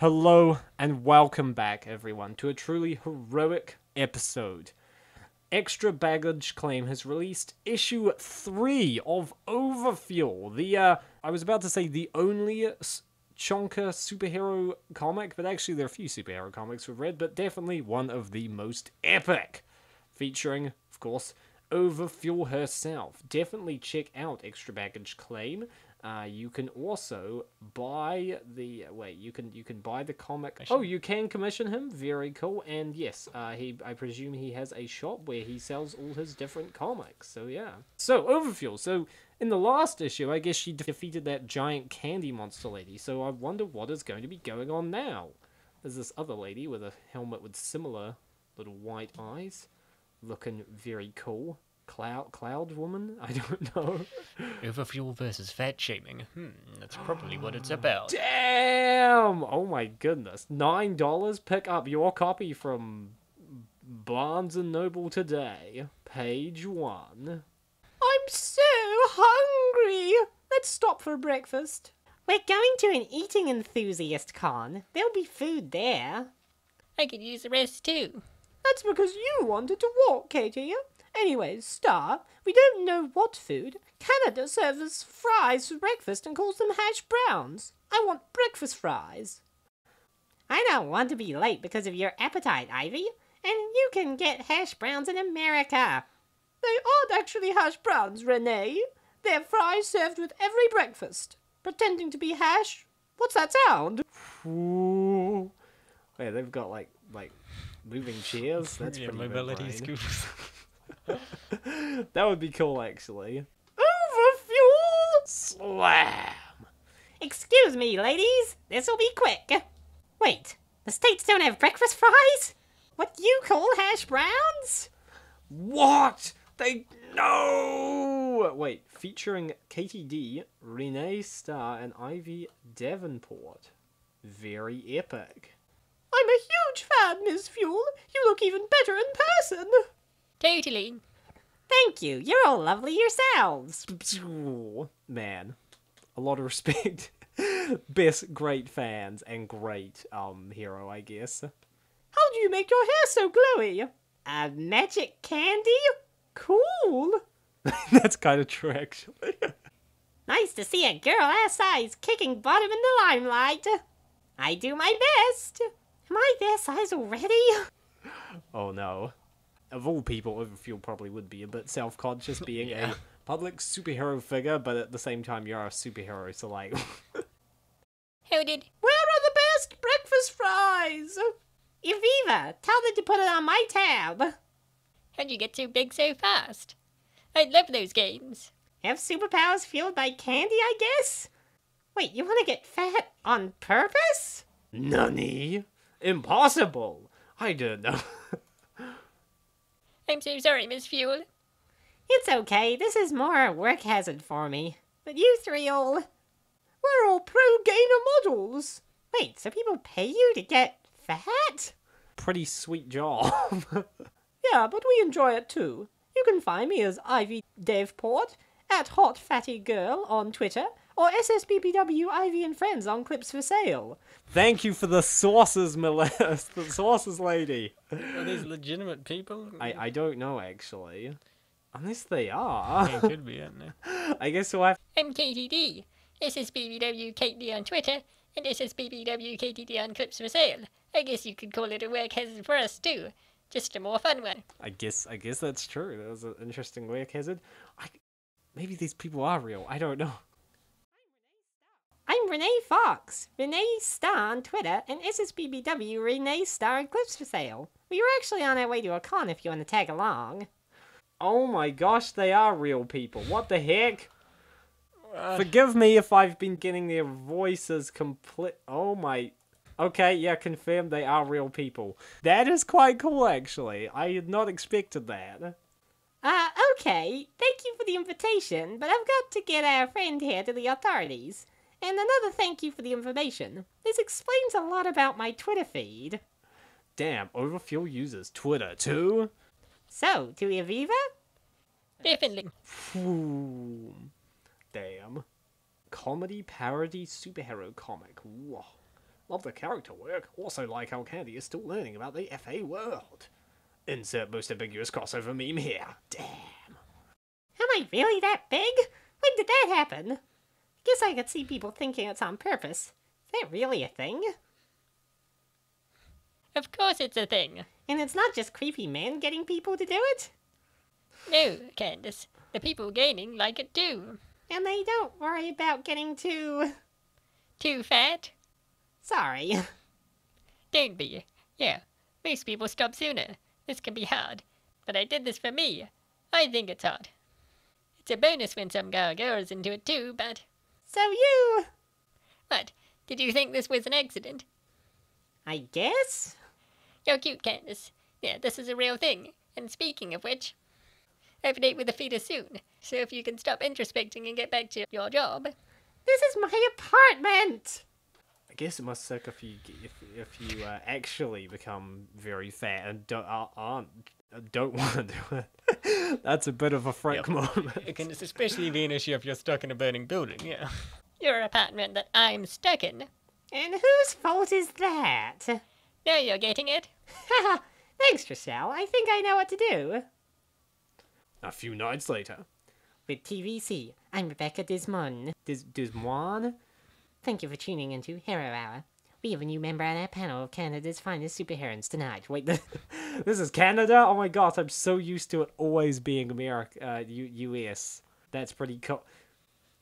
Hello and welcome back, everyone, to a truly heroic episode. Extra Baggage Claim has released issue 3 of Overfuel, the, uh, I was about to say the only chonka superhero comic, but actually there are a few superhero comics we've read, but definitely one of the most epic. Featuring, of course, Overfuel herself. Definitely check out Extra Baggage Claim. Uh, you can also buy the wait. You can you can buy the comic. Oh, you can commission him. Very cool. And yes, uh, he I presume he has a shop where he sells all his different comics. So yeah. So Overfuel. So in the last issue, I guess she defeated that giant candy monster lady. So I wonder what is going to be going on now. There's this other lady with a helmet with similar little white eyes, looking very cool. Cloud Cloud Woman? I don't know. Overfuel versus fat shaming. Hmm, that's probably what it's about. Damn! Oh my goodness. Nine dollars? Pick up your copy from Barnes and Noble today. Page one. I'm so hungry. Let's stop for breakfast. We're going to an eating enthusiast con. There'll be food there. I could use the rest too. That's because you wanted to walk, Katie. Anyways, Star, we don't know what food. Canada serves fries for breakfast and calls them hash browns. I want breakfast fries. I don't want to be late because of your appetite, Ivy. And you can get hash browns in America. They aren't actually hash browns, Renee. They're fries served with every breakfast. Pretending to be hash? What's that sound? Ooh. Wait, they've got like like moving chairs. That's Yeah, pretty mobility membrane. scooters. That would be cool, actually. Overfuel! Slam. Excuse me, ladies. This'll be quick. Wait, the states don't have breakfast fries? What you call hash browns? What? They no. Wait, featuring Katie D, Renee Starr, and Ivy Davenport. Very epic. I'm a huge fan, Miss Fuel. You look even better in person. Totally. Thank you. You're all lovely yourselves. Man, a lot of respect. Best great fans and great um hero, I guess. How do you make your hair so glowy? A magic candy? Cool. That's kind of true, actually. Nice to see a girl our size kicking bottom in the limelight. I do my best. Am I their size already? oh no. Of all people, Overfuel probably would be a bit self-conscious being a public superhero figure, but at the same time, you're a superhero, so like, Who did Where are the best breakfast fries? Eviva, tell them to put it on my tab. how'd you get so big so fast? I love those games. Have superpowers fueled by candy, I guess? Wait, you want to get fat on purpose? Nani? Impossible! I don't know. I'm so sorry, Miss Fuel. It's okay, this is more a work hazard for me. But you three all. We're all pro gainer models. Wait, so people pay you to get fat? Pretty sweet job. Yeah, but we enjoy it too. You can find me as Ivy Davenport, at Hot Fatty Girl on Twitter, or SSBBW Ivy and Friends on Clips for Sale. Thank you for the sources, Melissa. the sources lady. Are these legitimate people? I, I don't know, actually. Unless they are. Yeah, could be, aren't they? I guess we'll have I'm KTD. This KTD on Twitter, and this is BBW KTD on Clips for Sale. I guess you could call it a work hazard for us too. Just a more fun one. I guess I guess that's true. That was an interesting work hazard. I, maybe these people are real. I don't know. I'm Renee Fox, Renee Star on Twitter, and SSBBW Renee Star on Clips for Sale. We were actually on our way to a con if you want to tag along. Oh my gosh, they are real people. What the heck? Uh. Forgive me if I've been getting their voices complete. Oh my. Okay, yeah, confirmed they are real people. That is quite cool, actually. I had not expected that. Uh, okay, thank you for the invitation, but I've got to get our friend here to the authorities. And another thank you for the information. This explains a lot about my Twitter feed. Damn, Overfuel uses Twitter too? So, to Aviva? Definitely. Phew. Damn. Comedy parody superhero comic. Whoa. Love the character work. Also like how Candy is still learning about the FA world. Insert most ambiguous crossover meme here. Damn. Am I really that big? When did that happen? Guess I could see people thinking it's on purpose. Is that really a thing? Of course it's a thing. And it's not just creepy men getting people to do it? No, Candace. The people gaining like it too. And they don't worry about getting too. Too fat? Sorry. Don't be. Yeah, most people stop sooner. This can be hard. But I did this for me. I think it's hard. It's a bonus when some girl goes into it too, but. So you. What? Did you think this was an accident? I guess? You're cute, Candace. Yeah, this is a real thing. And speaking of which, I have a date with the fetus soon. So if you can stop introspecting and get back to your job. This is my apartment! I guess it must suck if you if if you uh, actually become very fat and don't uh, aren't don't want to do it. That's a bit of a freak Yep. moment. It can especially be an issue if you're stuck in a burning building, yeah. Your apartment that I'm stuck in. And whose fault is that? Now you're getting it. Thanks, Trishelle. I think I know what to do. A few nights later, With TVC, I'm Rebecca Desmond. Des Desmoine. Thank you for tuning into Hero Hour. We have a new member on our panel of Canada's finest superheroines tonight. Wait, this, is Canada. Oh my gosh, I'm so used to it always being America, uh, U- U.S. That's pretty cool.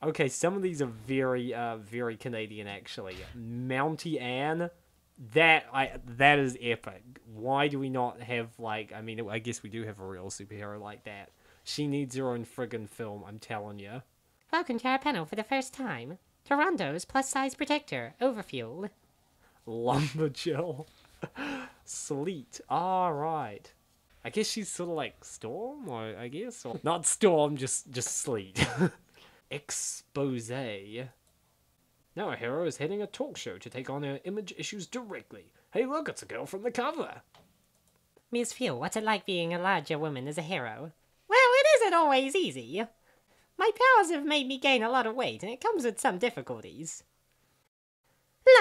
Okay, some of these are very, uh, very Canadian actually. Mountie Anne, that I that is epic. Why do we not have like? I mean, I guess we do have a real superhero like that. She needs her own friggin' film. I'm telling you. Welcome to our panel for the first time. Toronto's plus size protector, Overfuel. Lumberjill. Sleet. Alright. I guess she's sort of like Storm, or I guess, or not Storm, just just Sleet. Expose. Now a hero is heading a talk show to take on her image issues directly. Hey, look, it's a girl from the cover. Ms. Fuel, what's it like being a larger woman as a hero? Well, it isn't always easy. My powers have made me gain a lot of weight, and it comes with some difficulties.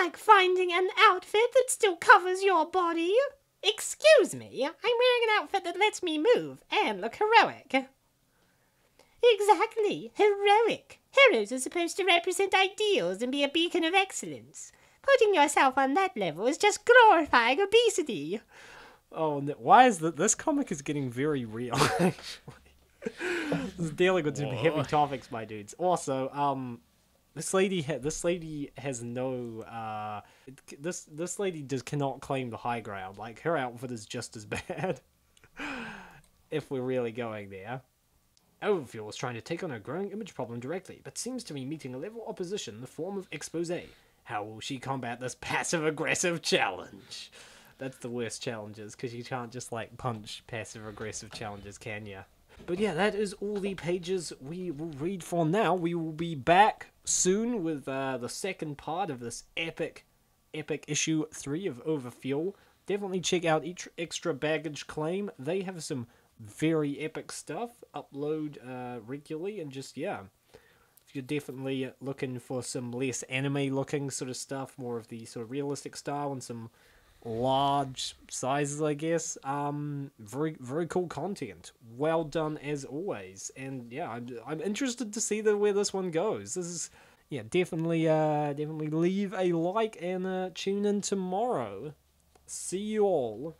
Like finding an outfit that still covers your body? Excuse me, I'm wearing an outfit that lets me move and look heroic. Exactly, heroic. Heroes are supposed to represent ideals and be a beacon of excellence. Putting yourself on that level is just glorifying obesity. Oh, why is that? This comic is getting very real, actually. This is dealing with some heavy topics, my dudes. Also, um, this lady, ha- this lady has no, uh, this this lady just cannot claim the high ground. Like her outfit is just as bad. if we're really going there. Overfuel is trying to take on a growing image problem directly, but seems to be meeting a level opposition in the form of expose. How will she combat this passive aggressive challenge? That's the worst challenges because you can't just like punch passive aggressive challenges, can ya? But yeah, that is all the pages we will read for now. We will be back soon with uh, the second part of this epic, epic issue three of Overfuel. Definitely check out each extra baggage claim. They have some very epic stuff. Upload uh, regularly and just yeah. If you're definitely looking for some less anime looking sort of stuff, more of the sort of realistic style and some large sizes, I guess. Um, very very cool content. Well done as always. And yeah, I'm I'm interested to see the where this one goes. This is yeah definitely uh definitely leave a like and uh, tune in tomorrow. See you all.